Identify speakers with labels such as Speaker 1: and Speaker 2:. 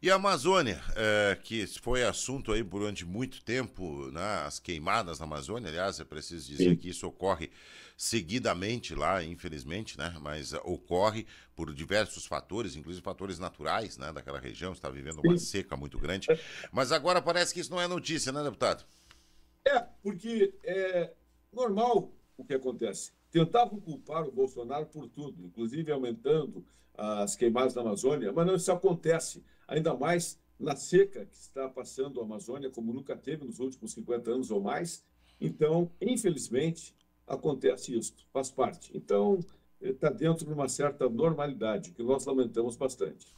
Speaker 1: E a Amazônia, é, que foi assunto aí durante muito tempo, né, as queimadas na Amazônia, aliás, é preciso dizer Sim. que isso ocorre seguidamente lá, infelizmente, né, mas ocorre por diversos fatores, inclusive fatores naturais, né, daquela região, está vivendo uma Sim. seca muito grande. Mas agora parece que isso não é notícia, né, deputado?
Speaker 2: É, porque é normal o que acontece. Tentavam culpar o Bolsonaro por tudo, inclusive aumentando as queimadas na Amazônia, mas não isso acontece, ainda mais na seca que está passando a Amazônia, como nunca teve nos últimos 50 anos ou mais. Então, infelizmente, acontece isso, faz parte. Então, está dentro de uma certa normalidade, que nós lamentamos bastante.